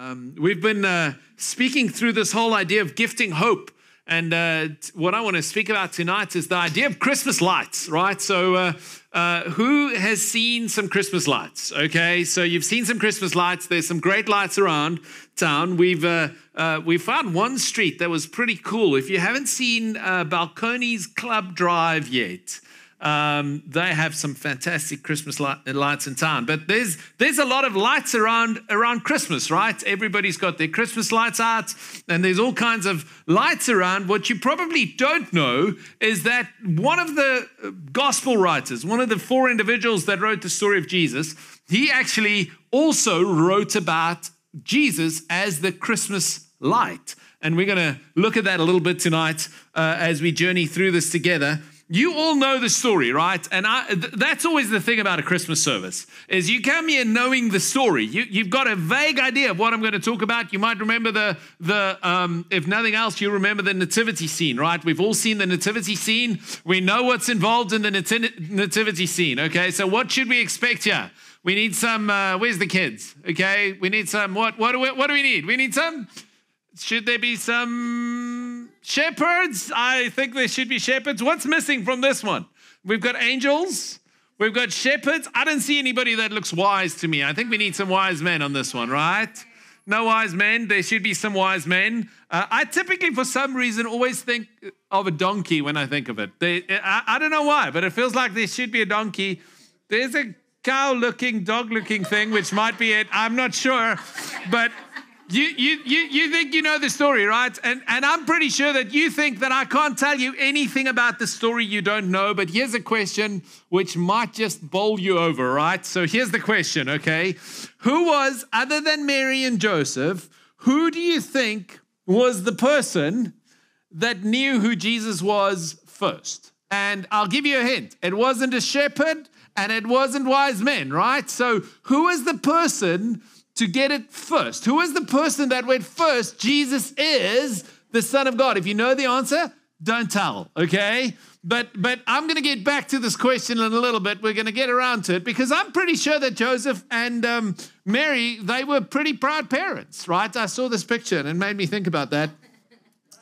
Um, we've been uh, speaking through this whole idea of gifting hope. And uh, what I want to speak about tonight is the idea of Christmas lights, right? So, uh, uh, who has seen some Christmas lights? Okay, so you've seen some Christmas lights. There's some great lights around town. We've uh, uh, we found one street that was pretty cool. If you haven't seen Balcones Club Drive yet, um, they have some fantastic Christmas light, lights in town, but there's there's a lot of lights around around Christmas, right? Everybody's got their Christmas lights out, and there's all kinds of lights around. What you probably don't know is that one of the uh, gospel writers, one of the four individuals that wrote the story of Jesus, he actually also wrote about Jesus as the Christmas light, and we're going to look at that a little bit tonight uh, as we journey through this together you all know the story right? And I, th- that's always the thing about a christmas service is you come here knowing the story. You, you've got a vague idea of what i'm going to talk about. You might remember the, the um, if nothing else you remember the nativity scene right? We've all seen the nativity scene. We know what's involved in the nati- nativity scene okay? So what should we expect here? We need some uh, where's the kids okay? We need some what what what do we need? We need some should there be some shepherds? I think there should be shepherds. What's missing from this one? We've got angels. We've got shepherds. I don't see anybody that looks wise to me. I think we need some wise men on this one, right? No wise men. There should be some wise men. Uh, I typically, for some reason, always think of a donkey when I think of it. They, I, I don't know why, but it feels like there should be a donkey. There's a cow looking, dog looking thing, which might be it. I'm not sure. But you, you, you, you think you know the story, right? And, and I'm pretty sure that you think that I can't tell you anything about the story you don't know. But here's a question which might just bowl you over, right? So here's the question, okay? Who was, other than Mary and Joseph, who do you think was the person that knew who Jesus was first? And I'll give you a hint it wasn't a shepherd and it wasn't wise men, right? So who is the person? To get it first. Who is the person that went first? Jesus is the Son of God. If you know the answer, don't tell, okay? But but I'm going to get back to this question in a little bit. We're going to get around to it because I'm pretty sure that Joseph and um, Mary they were pretty proud parents, right? I saw this picture and it made me think about that.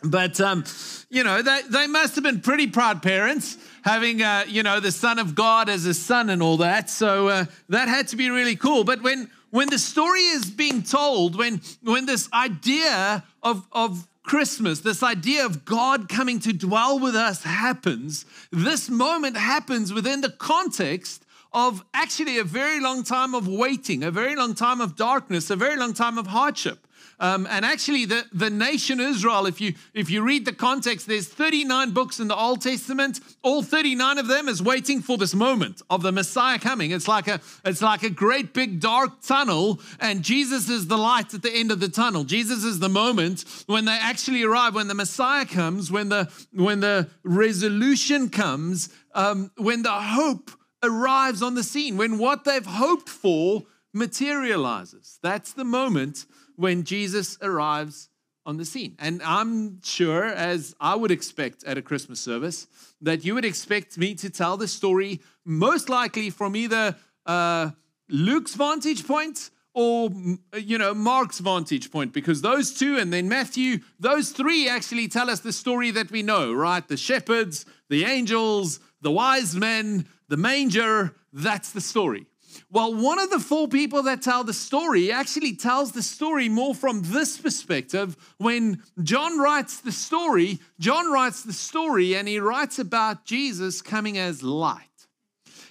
But um, you know they they must have been pretty proud parents having uh, you know the Son of God as a son and all that. So uh, that had to be really cool. But when when the story is being told, when, when this idea of, of Christmas, this idea of God coming to dwell with us happens, this moment happens within the context of actually a very long time of waiting, a very long time of darkness, a very long time of hardship. Um, and actually, the, the nation Israel, if you, if you read the context, there's 39 books in the Old Testament. All 39 of them is waiting for this moment of the Messiah coming. It's like a, it's like a great big dark tunnel, and Jesus is the light at the end of the tunnel. Jesus is the moment when they actually arrive, when the Messiah comes, when the, when the resolution comes, um, when the hope arrives on the scene, when what they've hoped for materializes. That's the moment when Jesus arrives on the scene. And I'm sure, as I would expect at a Christmas service, that you would expect me to tell the story most likely from either uh, Luke's vantage point or you know Mark's vantage point because those two and then Matthew those three actually tell us the story that we know right the shepherds the angels the wise men the manger that's the story well, one of the four people that tell the story actually tells the story more from this perspective. When John writes the story, John writes the story and he writes about Jesus coming as light.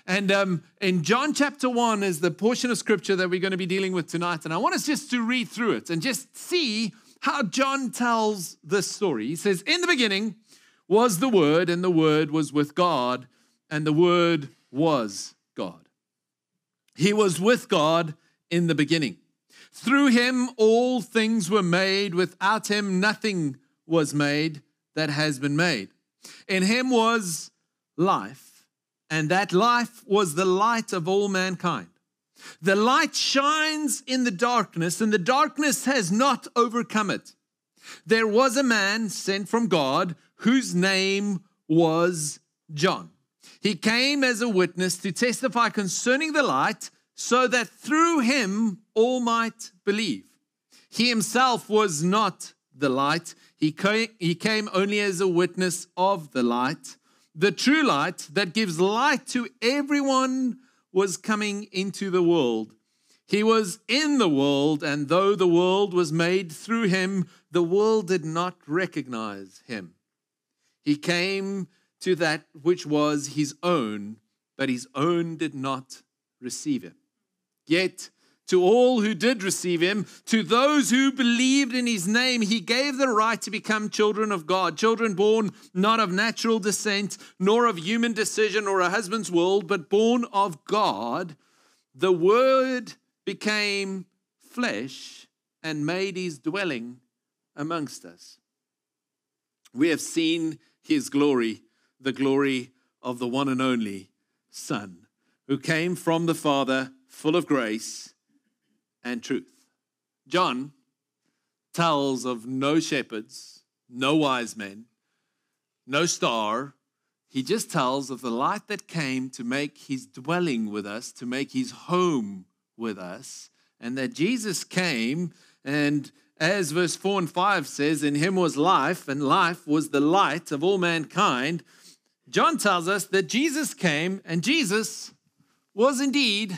And um, in John chapter 1 is the portion of scripture that we're going to be dealing with tonight. And I want us just to read through it and just see how John tells this story. He says, In the beginning was the Word, and the Word was with God, and the Word was God. He was with God in the beginning. Through him, all things were made. Without him, nothing was made that has been made. In him was life, and that life was the light of all mankind. The light shines in the darkness, and the darkness has not overcome it. There was a man sent from God whose name was John. He came as a witness to testify concerning the light, so that through him all might believe. He himself was not the light, he came, he came only as a witness of the light. The true light that gives light to everyone was coming into the world. He was in the world, and though the world was made through him, the world did not recognize him. He came to that which was his own, but his own did not receive him. Yet, to all who did receive him, to those who believed in his name, he gave the right to become children of God, children born not of natural descent, nor of human decision or a husband's will, but born of God. The Word became flesh and made his dwelling amongst us. We have seen his glory, the glory of the one and only Son, who came from the Father, full of grace and truth. John tells of no shepherds, no wise men, no star. He just tells of the light that came to make his dwelling with us, to make his home with us, and that Jesus came and as verse 4 and 5 says, in him was life, and life was the light of all mankind. John tells us that Jesus came, and Jesus was indeed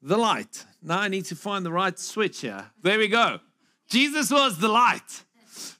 the light. Now I need to find the right switch here. There we go. Jesus was the light.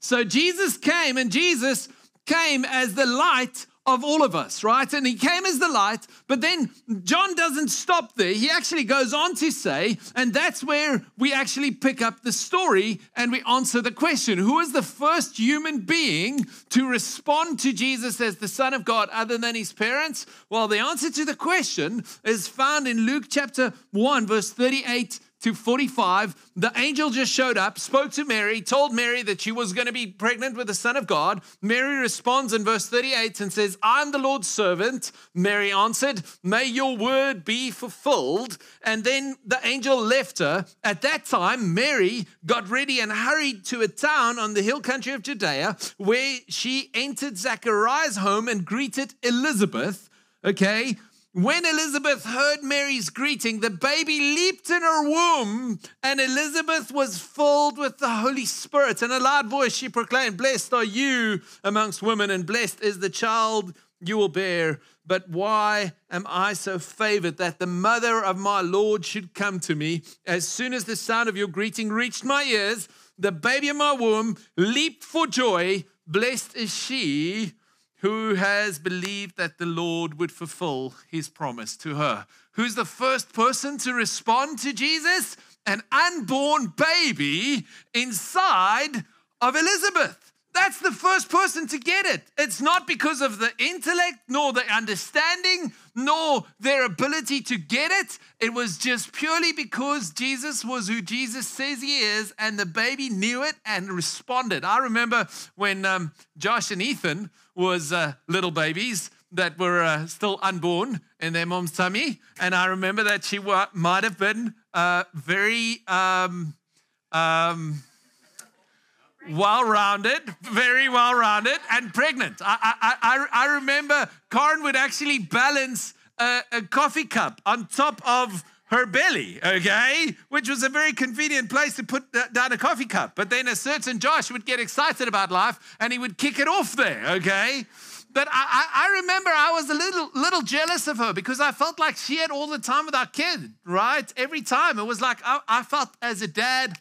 So Jesus came, and Jesus came as the light of all of us, right? And he came as the light, but then John doesn't stop there. He actually goes on to say, and that's where we actually pick up the story and we answer the question Who is the first human being to respond to Jesus as the Son of God other than his parents? Well, the answer to the question is found in Luke chapter 1, verse 38 to 45, the angel just showed up, spoke to Mary, told Mary that she was going to be pregnant with the Son of God. Mary responds in verse 38 and says, I'm the Lord's servant. Mary answered, May your word be fulfilled. And then the angel left her. At that time, Mary got ready and hurried to a town on the hill country of Judea where she entered Zechariah's home and greeted Elizabeth. Okay, when Elizabeth heard Mary's greeting, the baby leaped in her womb, and Elizabeth was filled with the Holy Spirit. In a loud voice, she proclaimed, Blessed are you amongst women, and blessed is the child you will bear. But why am I so favored that the mother of my Lord should come to me? As soon as the sound of your greeting reached my ears, the baby in my womb leaped for joy. Blessed is she who has believed that the Lord would fulfill his promise to her. Who's the first person to respond to Jesus? An unborn baby inside of Elizabeth. That's the first person to get it. It's not because of the intellect, nor the understanding, nor their ability to get it. It was just purely because Jesus was who Jesus says he is, and the baby knew it and responded. I remember when um, Josh and Ethan was uh, little babies that were uh, still unborn in their mom's tummy. And I remember that she might have been uh, very um, um, well rounded, very well rounded, and pregnant. I, I, I, I remember Karen would actually balance a, a coffee cup on top of her belly, okay? Which was a very convenient place to put down a coffee cup. But then a certain Josh would get excited about life and he would kick it off there, okay? But I, I, remember I was a little little jealous of her because I felt like she had all the time with our kid, right? Every time. It was like I, I felt as a dad,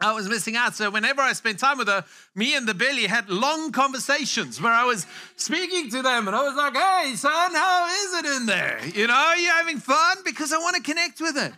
I was missing out. So whenever I spent time with her, me and the belly had long conversations where I was speaking to them and I was like, hey, son, how is it in there? You know, are you having fun? Because I want to connect with it.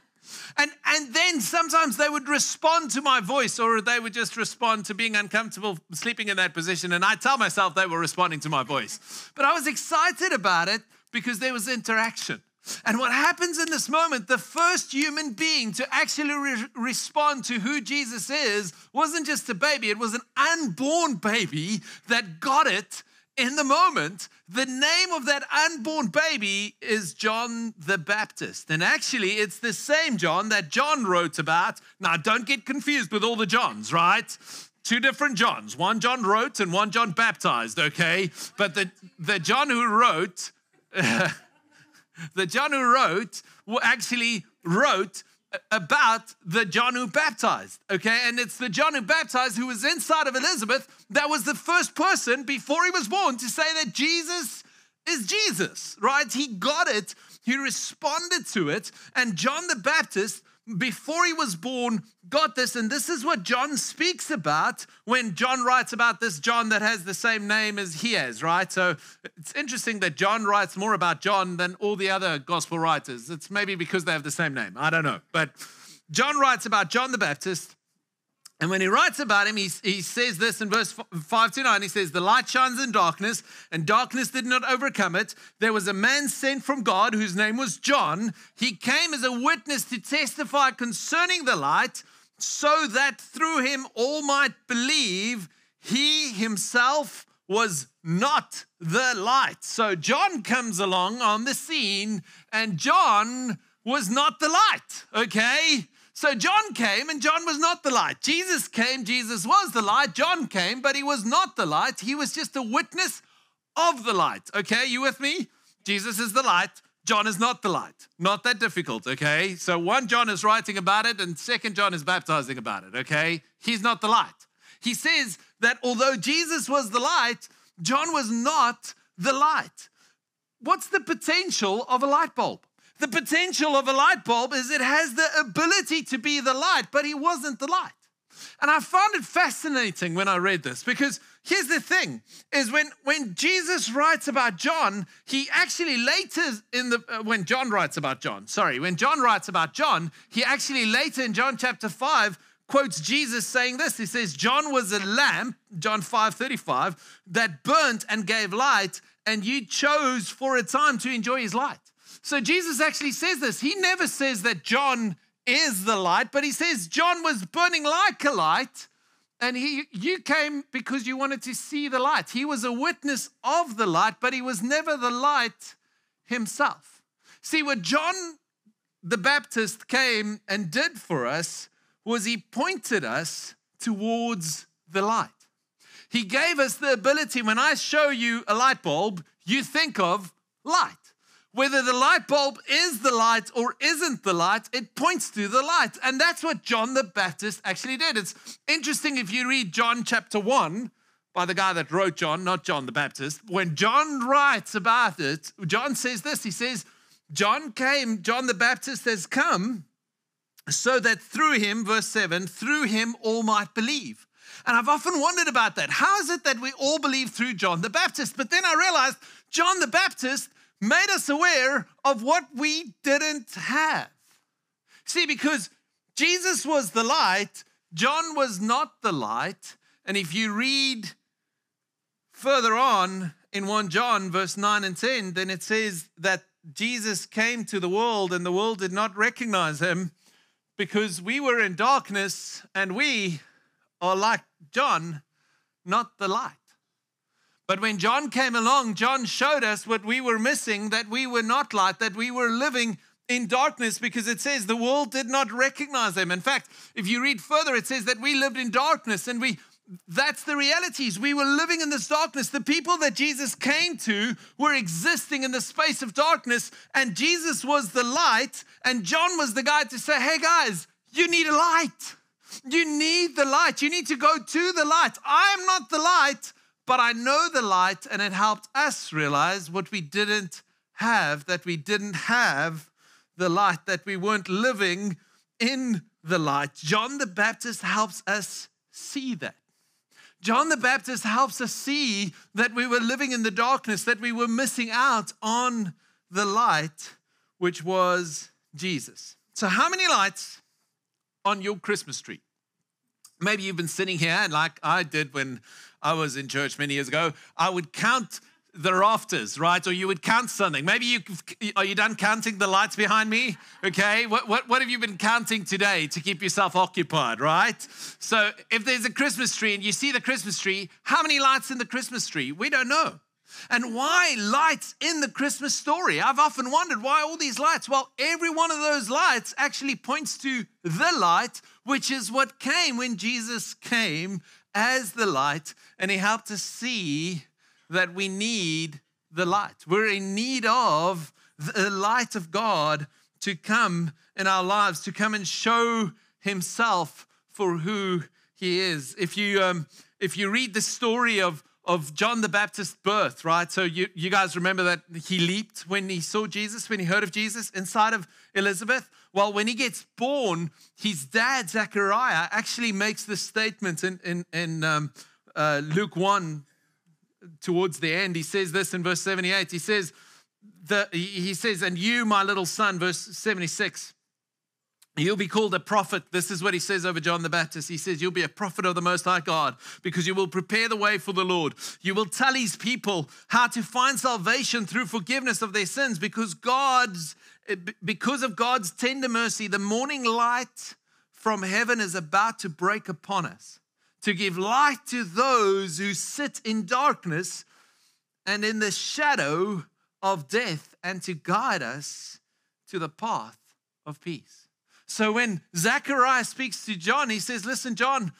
And, and then sometimes they would respond to my voice or they would just respond to being uncomfortable sleeping in that position. And I tell myself they were responding to my voice. But I was excited about it because there was interaction. And what happens in this moment, the first human being to actually re- respond to who Jesus is wasn't just a baby, it was an unborn baby that got it in the moment. The name of that unborn baby is John the Baptist. And actually, it's the same John that John wrote about. Now, don't get confused with all the Johns, right? Two different Johns. One John wrote and one John baptized, okay? But the, the John who wrote, the John who wrote actually wrote about the John who baptized, okay? And it's the John who baptized who was inside of Elizabeth that was the first person before he was born to say that Jesus is Jesus, right? He got it, he responded to it. And John the Baptist before he was born, got this. And this is what John speaks about when John writes about this John that has the same name as he has, right? So it's interesting that John writes more about John than all the other gospel writers. It's maybe because they have the same name. I don't know. But John writes about John the Baptist and when he writes about him, he, he says this in verse 5 to 9. He says, The light shines in darkness, and darkness did not overcome it. There was a man sent from God whose name was John. He came as a witness to testify concerning the light, so that through him all might believe he himself was not the light. So John comes along on the scene, and John was not the light, okay? So John came and John was not the light. Jesus came, Jesus was the light. John came, but he was not the light. He was just a witness of the light. Okay, you with me? Jesus is the light. John is not the light. Not that difficult, okay? So one John is writing about it and second John is baptizing about it, okay? He's not the light. He says that although Jesus was the light, John was not the light. What's the potential of a light bulb? The potential of a light bulb is it has the ability to be the light, but he wasn't the light. And I found it fascinating when I read this because here's the thing is when when Jesus writes about John, he actually later in the uh, when John writes about John, sorry, when John writes about John, he actually later in John chapter 5 quotes Jesus saying this. He says John was a lamp, John 5:35, that burnt and gave light and you chose for a time to enjoy his light. So Jesus actually says this. He never says that John is the light, but he says John was burning like a light. And he, you came because you wanted to see the light. He was a witness of the light, but he was never the light himself. See, what John the Baptist came and did for us was he pointed us towards the light. He gave us the ability, when I show you a light bulb, you think of light. Whether the light bulb is the light or isn't the light, it points to the light. And that's what John the Baptist actually did. It's interesting if you read John chapter 1 by the guy that wrote John, not John the Baptist. When John writes about it, John says this He says, John came, John the Baptist has come so that through him, verse 7, through him all might believe. And I've often wondered about that. How is it that we all believe through John the Baptist? But then I realized John the Baptist made us aware of what we didn't have. See, because Jesus was the light, John was not the light. And if you read further on in 1 John, verse 9 and 10, then it says that Jesus came to the world and the world did not recognize him because we were in darkness and we are like John, not the light. But when John came along, John showed us what we were missing that we were not light, that we were living in darkness because it says the world did not recognize them. In fact, if you read further, it says that we lived in darkness and we that's the realities. We were living in this darkness. The people that Jesus came to were existing in the space of darkness, and Jesus was the light, and John was the guy to say, Hey guys, you need a light. You need the light. You need to go to the light. I am not the light, but I know the light, and it helped us realize what we didn't have that we didn't have the light, that we weren't living in the light. John the Baptist helps us see that. John the Baptist helps us see that we were living in the darkness, that we were missing out on the light, which was Jesus. So, how many lights on your Christmas tree? Maybe you've been sitting here, like I did when I was in church many years ago, I would count the rafters, right? Or you would count something. Maybe you are you done counting the lights behind me? Okay. What, what, what have you been counting today to keep yourself occupied, right? So if there's a Christmas tree and you see the Christmas tree, how many lights in the Christmas tree? We don't know. And why lights in the Christmas story? I've often wondered why all these lights. Well, every one of those lights actually points to the light, which is what came when Jesus came as the light, and He helped us see that we need the light. We're in need of the light of God to come in our lives, to come and show himself for who he is. If you, um, if you read the story of, of John the Baptist's birth, right? So you, you guys remember that he leaped when he saw Jesus, when he heard of Jesus inside of Elizabeth? Well, when he gets born, his dad, Zechariah, actually makes this statement in, in, in um, uh, Luke 1 towards the end. He says this in verse 78. He says, the, he says, and you, my little son, verse 76, You'll be called a prophet. This is what he says over John the Baptist. He says, You'll be a prophet of the Most High God because you will prepare the way for the Lord. You will tell his people how to find salvation through forgiveness of their sins because God's, because of God's tender mercy, the morning light from heaven is about to break upon us to give light to those who sit in darkness and in the shadow of death and to guide us to the path of peace. So when Zechariah speaks to John, he says, Listen, John,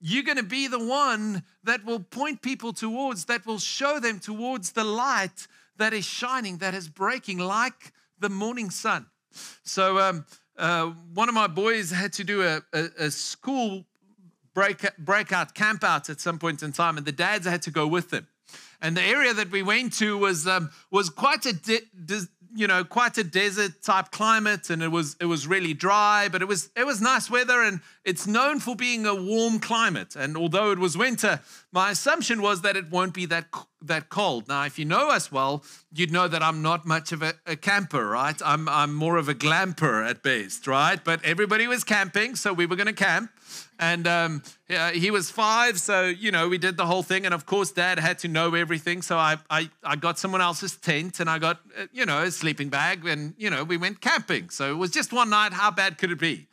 you're going to be the one that will point people towards, that will show them towards the light that is shining, that is breaking like the morning sun. So, um, uh, one of my boys had to do a, a, a school break, breakout camp out at some point in time, and the dads had to go with them. And the area that we went to was um, was quite a you know quite a desert type climate and it was it was really dry but it was it was nice weather and it's known for being a warm climate. And although it was winter my assumption was that it won't be that that cold. Now if you know us well you'd know that i'm not much of a, a camper right? I'm i'm more of a glamper at best right? But everybody was camping so we were going to camp and um, yeah, he was five, so you know we did the whole thing. And of course, Dad had to know everything, so I I, I got someone else's tent and I got uh, you know a sleeping bag, and you know we went camping. So it was just one night. How bad could it be?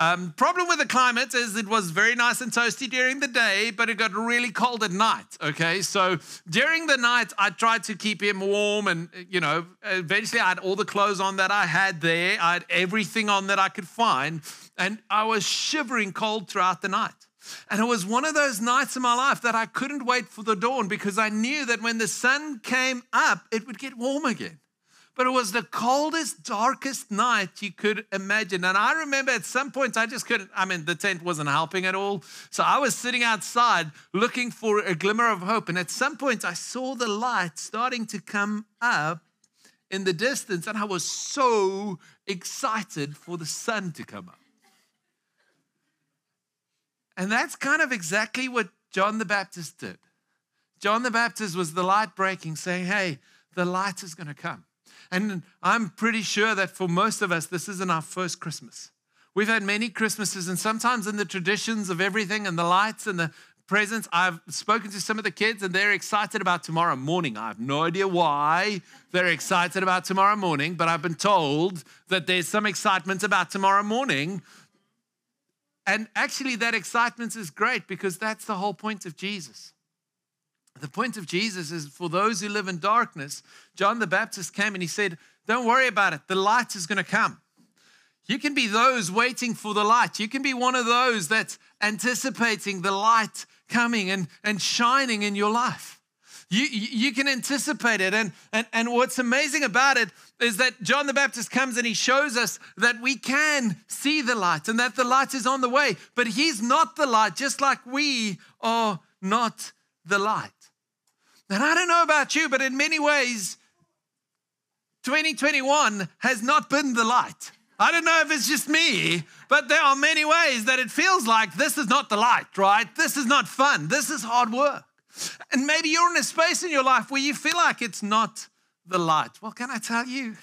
Um, problem with the climate is it was very nice and toasty during the day, but it got really cold at night. Okay, so during the night, I tried to keep him warm, and you know, eventually I had all the clothes on that I had there. I had everything on that I could find, and I was shivering cold throughout the night. And it was one of those nights in my life that I couldn't wait for the dawn because I knew that when the sun came up, it would get warm again but it was the coldest, darkest night you could imagine. And I remember at some points I just couldn't, I mean, the tent wasn't helping at all. So I was sitting outside looking for a glimmer of hope. And at some point I saw the light starting to come up in the distance. And I was so excited for the sun to come up. And that's kind of exactly what John the Baptist did. John the Baptist was the light breaking, saying, Hey, the light is going to come. And I'm pretty sure that for most of us, this isn't our first Christmas. We've had many Christmases, and sometimes in the traditions of everything and the lights and the presents, I've spoken to some of the kids and they're excited about tomorrow morning. I have no idea why they're excited about tomorrow morning, but I've been told that there's some excitement about tomorrow morning. And actually, that excitement is great because that's the whole point of Jesus. The point of Jesus is for those who live in darkness, John the Baptist came and he said, Don't worry about it, the light is going to come. You can be those waiting for the light. You can be one of those that's anticipating the light coming and, and shining in your life. You, you can anticipate it. And, and, and what's amazing about it is that John the Baptist comes and he shows us that we can see the light and that the light is on the way. But he's not the light, just like we are not the light. And I don't know about you, but in many ways, 2021 has not been the light. I don't know if it's just me, but there are many ways that it feels like this is not the light, right? This is not fun. This is hard work. And maybe you're in a space in your life where you feel like it's not the light. Well, can I tell you?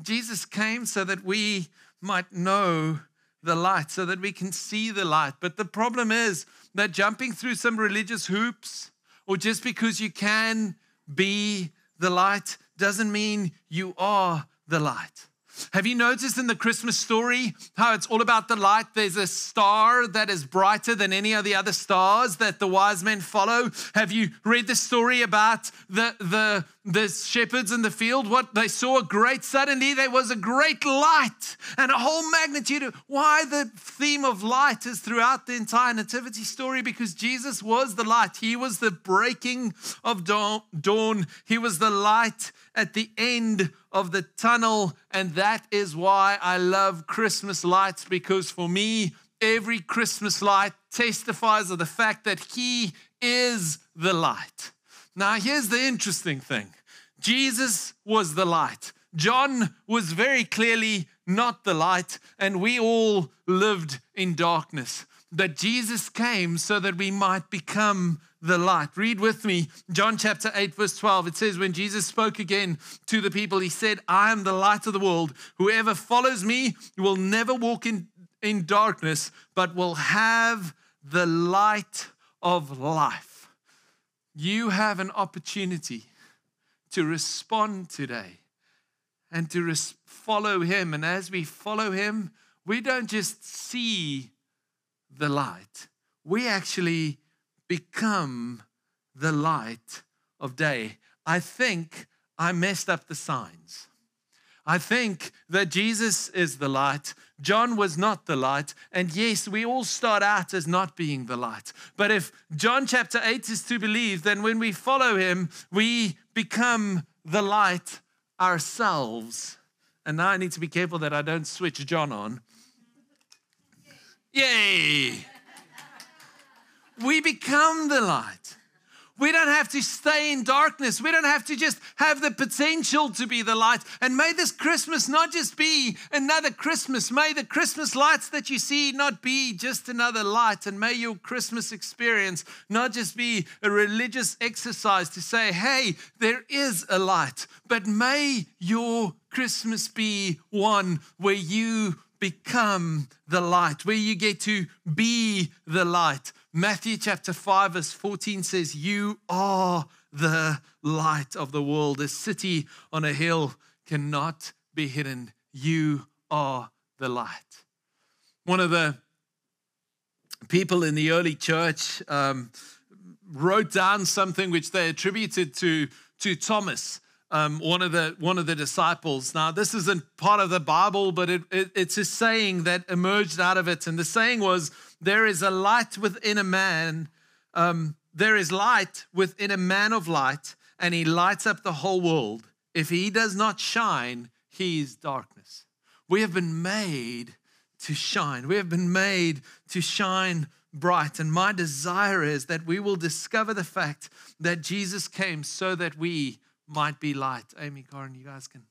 Jesus came so that we might know the light, so that we can see the light. But the problem is that jumping through some religious hoops, or just because you can be the light doesn't mean you are the light. Have you noticed in the Christmas story how it's all about the light? There's a star that is brighter than any of the other stars that the wise men follow. Have you read the story about the, the, the shepherds in the field? What they saw a great, suddenly there was a great light and a whole magnitude. Why the theme of light is throughout the entire nativity story? Because Jesus was the light. He was the breaking of dawn. He was the light at the end of the tunnel. And that is why I love Christmas lights, because for me, every Christmas light testifies of the fact that He is the light. Now, here's the interesting thing Jesus was the light. John was very clearly not the light, and we all lived in darkness. But Jesus came so that we might become the light. Read with me John chapter 8, verse 12. It says, When Jesus spoke again to the people, he said, I am the light of the world. Whoever follows me will never walk in, in darkness, but will have the light of life. You have an opportunity to respond today and to res- follow him. And as we follow him, we don't just see the light, we actually become the light of day. I think I messed up the signs. I think that Jesus is the light. John was not the light. And yes, we all start out as not being the light. But if John chapter 8 is to believe, then when we follow him, we become the light ourselves. And now I need to be careful that I don't switch John on. Yay! We become the light. We don't have to stay in darkness. We don't have to just have the potential to be the light. And may this Christmas not just be another Christmas. May the Christmas lights that you see not be just another light. And may your Christmas experience not just be a religious exercise to say, hey, there is a light. But may your Christmas be one where you become the light, where you get to be the light. Matthew chapter 5, verse 14 says, You are the light of the world. A city on a hill cannot be hidden. You are the light. One of the people in the early church um, wrote down something which they attributed to, to Thomas um, one of the one of the disciples. Now, this isn't part of the Bible, but it, it, it's a saying that emerged out of it, and the saying was, "There is a light within a man. Um, there is light within a man of light, and he lights up the whole world. If he does not shine, he is darkness." We have been made to shine. We have been made to shine bright. And my desire is that we will discover the fact that Jesus came so that we might be light. Amy, Corin, you guys can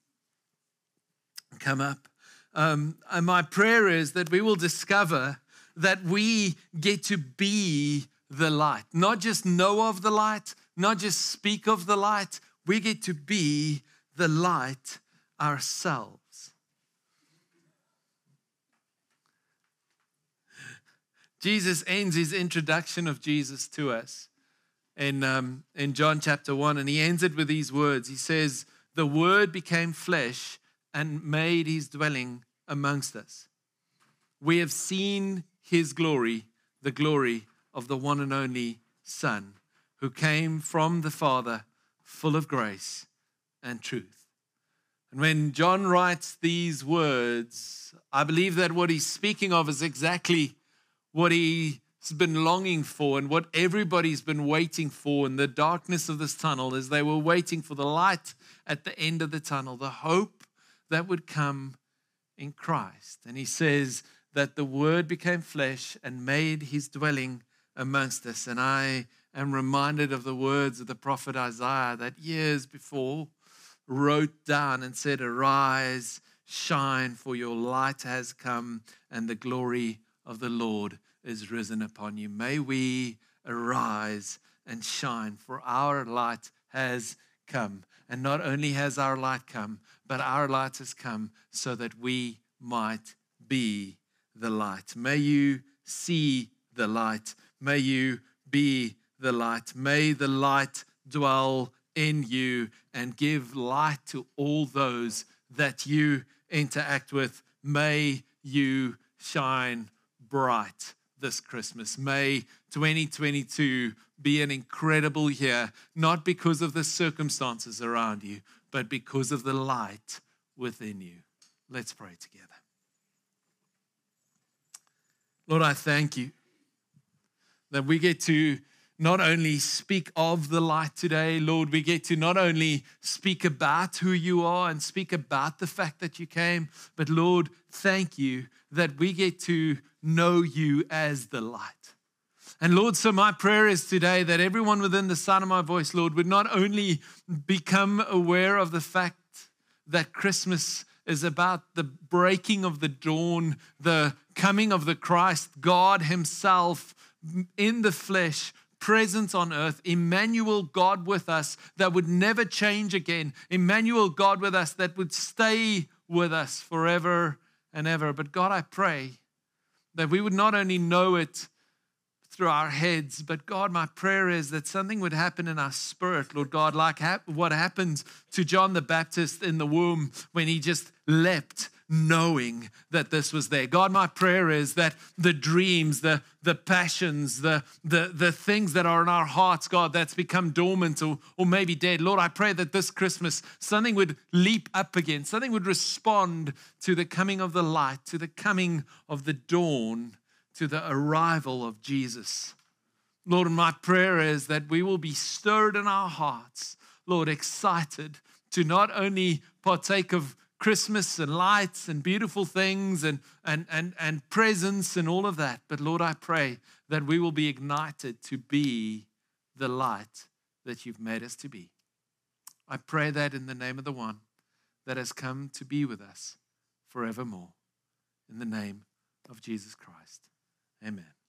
come up. Um, and my prayer is that we will discover that we get to be the light, not just know of the light, not just speak of the light, we get to be the light ourselves. Jesus ends his introduction of Jesus to us in, um, in John chapter 1, and he ends it with these words. He says, The Word became flesh and made his dwelling amongst us. We have seen his glory, the glory of the one and only Son, who came from the Father, full of grace and truth. And when John writes these words, I believe that what he's speaking of is exactly what he has been longing for and what everybody's been waiting for in the darkness of this tunnel as they were waiting for the light at the end of the tunnel, the hope that would come in Christ. And he says that the word became flesh and made his dwelling amongst us. And I am reminded of the words of the prophet Isaiah that years before wrote down and said, Arise, shine, for your light has come, and the glory of the Lord is risen upon you. May we arise and shine, for our light has come. And not only has our light come, but our light has come so that we might be the light. May you see the light. May you be the light. May the light dwell in you and give light to all those that you interact with. May you shine bright this Christmas. May 2022 be an incredible year, not because of the circumstances around you, but because of the light within you. Let's pray together. Lord, I thank you that we get to not only speak of the light today, Lord, we get to not only speak about who you are and speak about the fact that you came, but Lord, thank you that we get to know you as the light. And Lord, so my prayer is today that everyone within the sound of my voice, Lord, would not only become aware of the fact that Christmas is about the breaking of the dawn, the coming of the Christ, God Himself in the flesh, presence on earth, Emmanuel, God with us, that would never change again, Emmanuel, God with us, that would stay with us forever and ever. But God, I pray that we would not only know it through our heads. But God, my prayer is that something would happen in our spirit, Lord God, like what happened to John the Baptist in the womb when he just leapt knowing that this was there. God, my prayer is that the dreams, the, the passions, the, the, the things that are in our hearts, God, that's become dormant or, or maybe dead, Lord, I pray that this Christmas something would leap up again, something would respond to the coming of the light, to the coming of the dawn to the arrival of Jesus. Lord, my prayer is that we will be stirred in our hearts, Lord, excited to not only partake of Christmas and lights and beautiful things and, and, and, and presents and all of that, but Lord, I pray that we will be ignited to be the light that you've made us to be. I pray that in the name of the one that has come to be with us forevermore. In the name of Jesus Christ. Amen.